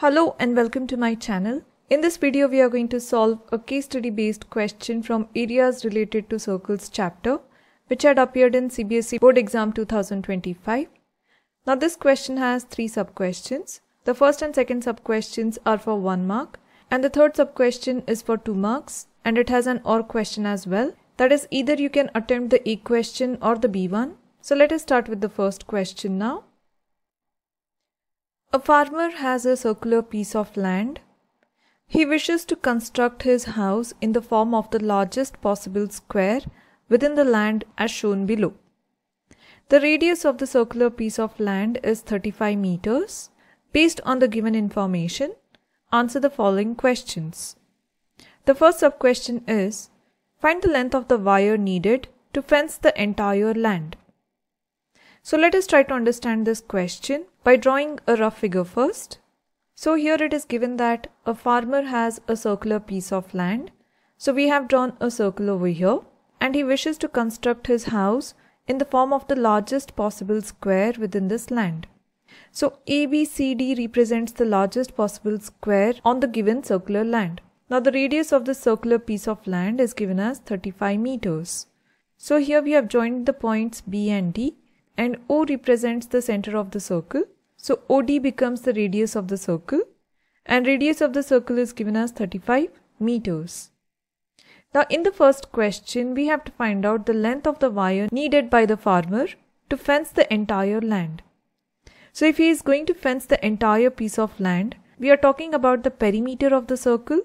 Hello and welcome to my channel. In this video we are going to solve a case study based question from areas related to circles chapter which had appeared in CBSE board exam 2025. Now this question has three sub questions. The first and second sub questions are for 1 mark and the third sub question is for 2 marks and it has an OR question as well. That is either you can attempt the A question or the B one. So let us start with the first question now. A farmer has a circular piece of land. He wishes to construct his house in the form of the largest possible square within the land as shown below. The radius of the circular piece of land is 35 meters. Based on the given information, answer the following questions. The first sub question is Find the length of the wire needed to fence the entire land. So let us try to understand this question by drawing a rough figure first. So here it is given that a farmer has a circular piece of land. So we have drawn a circle over here and he wishes to construct his house in the form of the largest possible square within this land. So ABCD represents the largest possible square on the given circular land. Now the radius of the circular piece of land is given as 35 meters. So here we have joined the points B and D and O represents the center of the circle. So OD becomes the radius of the circle and radius of the circle is given as 35 meters. Now in the first question we have to find out the length of the wire needed by the farmer to fence the entire land. So if he is going to fence the entire piece of land, we are talking about the perimeter of the circle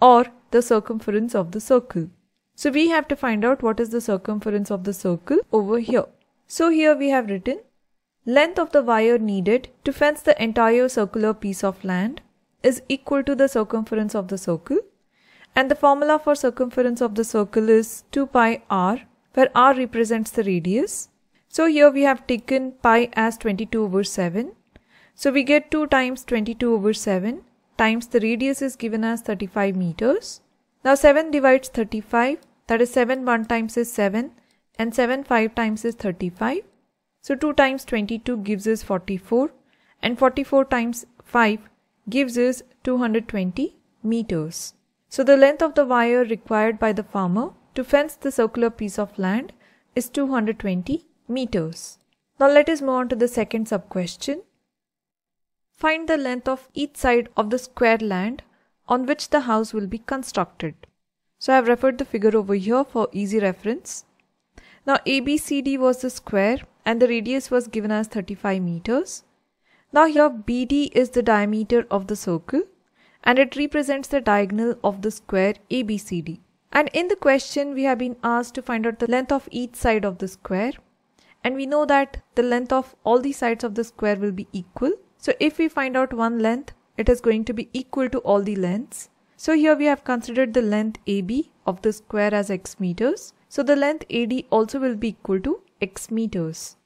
or the circumference of the circle. So we have to find out what is the circumference of the circle over here. So here we have written length of the wire needed to fence the entire circular piece of land is equal to the circumference of the circle and the formula for circumference of the circle is 2 pi r where r represents the radius. So here we have taken pi as 22 over 7. So we get 2 times 22 over 7 times the radius is given as 35 meters. Now 7 divides 35 that is 7 1 times is 7 and 7 5 times is 35. So 2 times 22 gives us 44 and 44 times 5 gives us 220 meters. So the length of the wire required by the farmer to fence the circular piece of land is 220 meters. Now let us move on to the second sub question. Find the length of each side of the square land on which the house will be constructed. So I have referred the figure over here for easy reference. Now ABCD was the square and the radius was given as 35 meters. Now here BD is the diameter of the circle and it represents the diagonal of the square ABCD. And in the question we have been asked to find out the length of each side of the square and we know that the length of all the sides of the square will be equal. So if we find out one length it is going to be equal to all the lengths. So here we have considered the length AB of the square as x meters so the length AD also will be equal to x meters.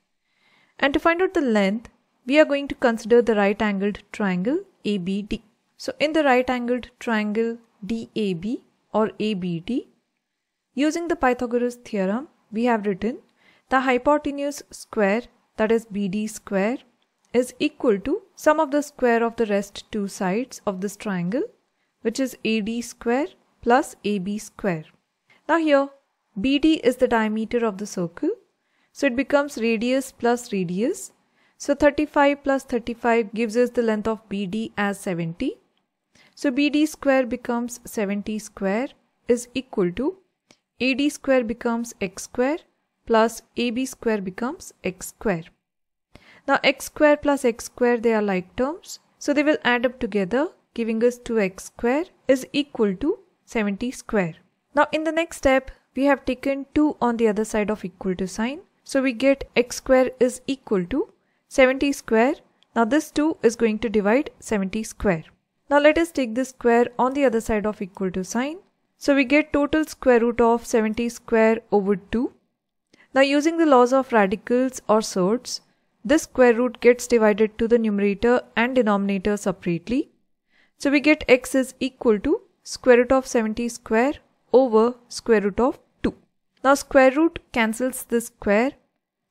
And to find out the length, we are going to consider the right angled triangle ABD. So in the right angled triangle DAB or ABD, using the Pythagoras theorem, we have written the hypotenuse square that is BD square is equal to sum of the square of the rest two sides of this triangle which is AD square plus AB square. Now here BD is the diameter of the circle. So it becomes radius plus radius. So 35 plus 35 gives us the length of BD as 70. So BD square becomes 70 square is equal to AD square becomes x square plus AB square becomes x square. Now x square plus x square they are like terms. So they will add up together giving us 2x square is equal to 70 square. Now in the next step we have taken 2 on the other side of equal to sign. So we get x square is equal to 70 square. Now this 2 is going to divide 70 square. Now let us take this square on the other side of equal to sign. So we get total square root of 70 square over 2. Now using the laws of radicals or surds, this square root gets divided to the numerator and denominator separately. So we get x is equal to square root of 70 square over square root of 2. Now square root cancels this square.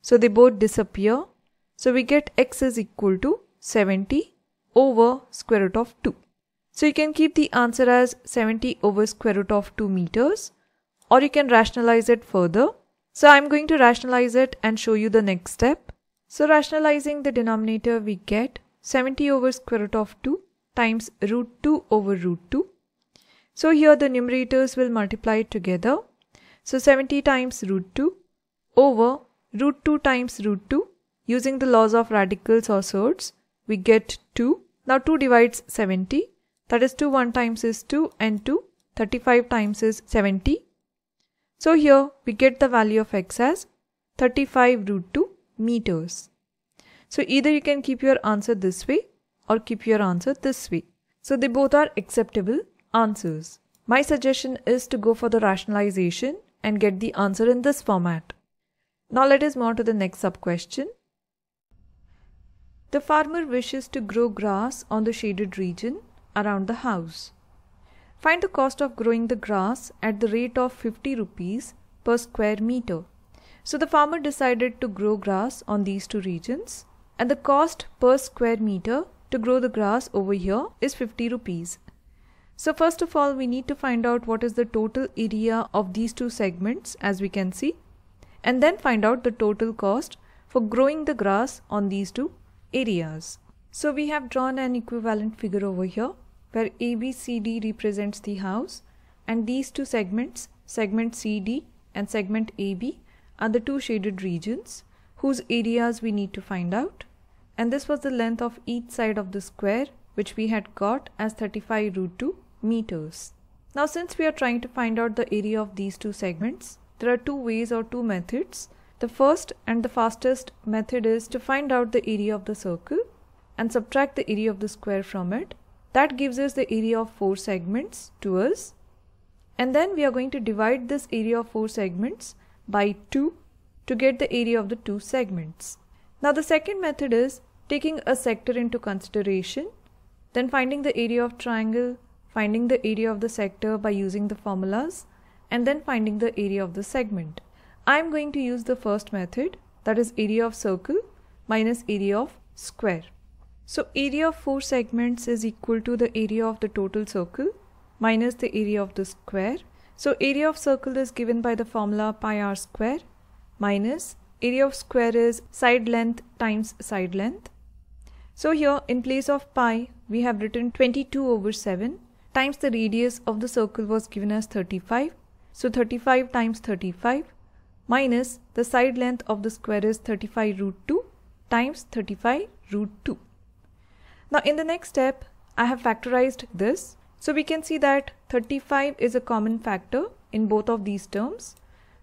So they both disappear. So we get x is equal to 70 over square root of 2. So you can keep the answer as 70 over square root of 2 meters or you can rationalize it further. So I'm going to rationalize it and show you the next step. So rationalizing the denominator we get 70 over square root of 2 times root 2 over root 2. So here the numerators will multiply together. So 70 times root 2 over root 2 times root 2 using the laws of radicals or surds we get 2. Now 2 divides 70 that is 2 1 times is 2 and 2 35 times is 70. So here we get the value of x as 35 root 2 meters. So either you can keep your answer this way or keep your answer this way. So they both are acceptable answers. My suggestion is to go for the rationalization and get the answer in this format. Now let us move on to the next sub question. The farmer wishes to grow grass on the shaded region around the house. Find the cost of growing the grass at the rate of 50 rupees per square meter. So the farmer decided to grow grass on these two regions and the cost per square meter to grow the grass over here is 50 rupees. So first of all we need to find out what is the total area of these two segments as we can see and then find out the total cost for growing the grass on these two areas. So we have drawn an equivalent figure over here where ABCD represents the house and these two segments, segment CD and segment AB are the two shaded regions whose areas we need to find out and this was the length of each side of the square which we had got as 35 root 2 meters. Now since we are trying to find out the area of these two segments, there are two ways or two methods. The first and the fastest method is to find out the area of the circle and subtract the area of the square from it. That gives us the area of four segments to us. And then we are going to divide this area of four segments by 2 to get the area of the two segments. Now the second method is taking a sector into consideration, then finding the area of triangle, finding the area of the sector by using the formulas, and then finding the area of the segment. I am going to use the first method that is area of circle minus area of square. So area of four segments is equal to the area of the total circle minus the area of the square. So area of circle is given by the formula pi r square minus area of square is side length times side length. So here in place of pi we have written 22 over 7 times the radius of the circle was given as 35. So 35 times 35 minus the side length of the square is 35 root 2 times 35 root 2. Now in the next step, I have factorized this. So we can see that 35 is a common factor in both of these terms.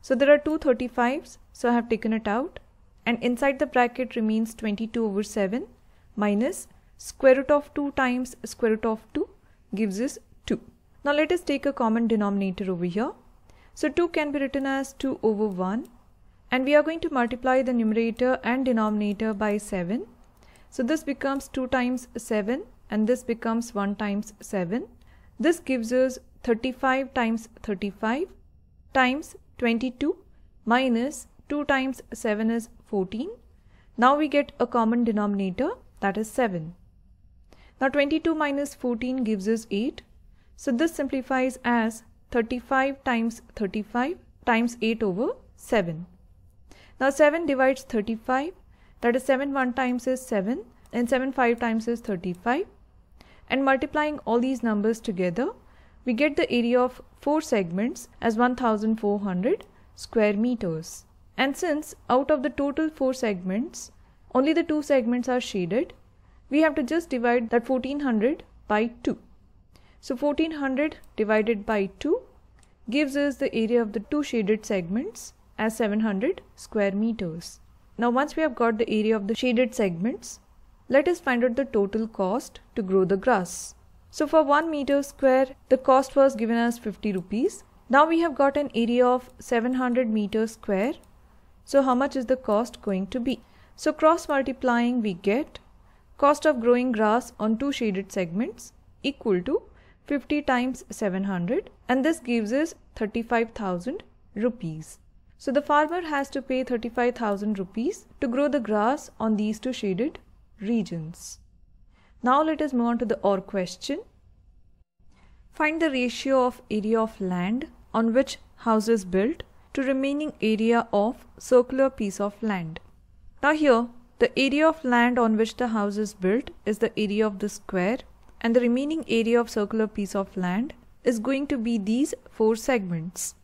So there are two 35s, so I have taken it out. And inside the bracket remains 22 over 7 minus square root of 2 times square root of 2 gives us 2. Now let us take a common denominator over here. So 2 can be written as 2 over 1 and we are going to multiply the numerator and denominator by 7 so this becomes 2 times 7 and this becomes 1 times 7. This gives us 35 times 35 times 22 minus 2 times 7 is 14. Now we get a common denominator that is 7. Now 22 minus 14 gives us 8. So this simplifies as 35 times 35 times 8 over 7. Now 7 divides 35 that is 7 1 times is 7 and 7 5 times is 35 and multiplying all these numbers together we get the area of 4 segments as 1400 square meters and since out of the total 4 segments only the two segments are shaded we have to just divide that 1400 by 2 so 1400 divided by 2 gives us the area of the two shaded segments as 700 square meters. Now once we have got the area of the shaded segments, let us find out the total cost to grow the grass. So for 1 meter square, the cost was given as 50 rupees. Now we have got an area of 700 meters square. So how much is the cost going to be? So cross multiplying we get cost of growing grass on two shaded segments equal to 50 times 700 and this gives us 35,000 rupees. So the farmer has to pay 35,000 rupees to grow the grass on these two shaded regions. Now let us move on to the OR question. Find the ratio of area of land on which house is built to remaining area of circular piece of land. Now here the area of land on which the house is built is the area of the square and the remaining area of circular piece of land is going to be these four segments.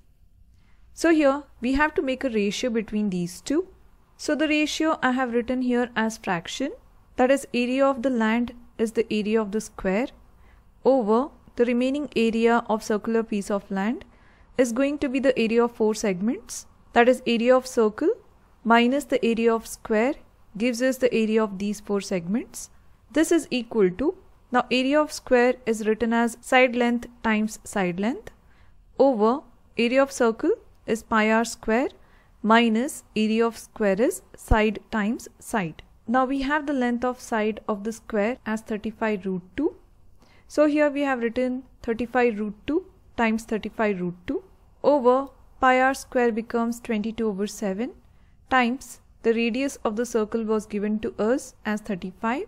So here we have to make a ratio between these two. So the ratio I have written here as fraction that is area of the land is the area of the square over the remaining area of circular piece of land is going to be the area of four segments that is area of circle minus the area of square gives us the area of these four segments. This is equal to now area of square is written as side length times side length over area of circle is pi r square minus area of square is side times side. Now we have the length of side of the square as 35 root 2. So here we have written 35 root 2 times 35 root 2 over pi r square becomes 22 over 7 times the radius of the circle was given to us as 35.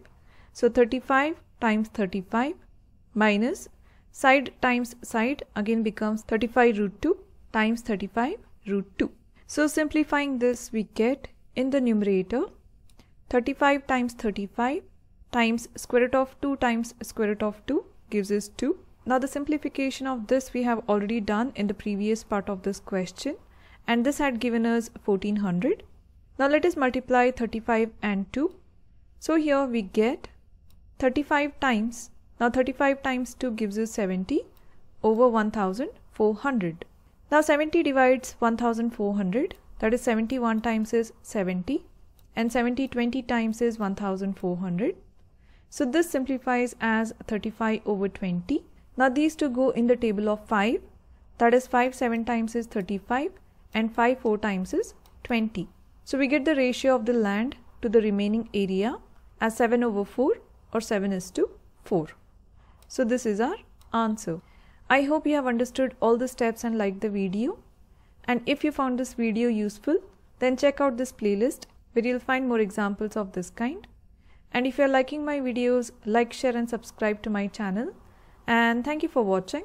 So 35 times 35 minus side times side again becomes 35 root 2 times 35 root 2. So simplifying this we get in the numerator 35 times 35 times square root of 2 times square root of 2 gives us 2. Now the simplification of this we have already done in the previous part of this question and this had given us 1400. Now let us multiply 35 and 2. So here we get 35 times. Now 35 times 2 gives us 70 over 1400. Now 70 divides 1400 that is 71 times is 70 and 70 20 times is 1400. So this simplifies as 35 over 20. Now these two go in the table of 5 that is 5 7 times is 35 and 5 4 times is 20. So we get the ratio of the land to the remaining area as 7 over 4 or 7 is to 4. So this is our answer. I hope you have understood all the steps and liked the video. And if you found this video useful, then check out this playlist where you'll find more examples of this kind. And if you're liking my videos, like, share and subscribe to my channel. And thank you for watching.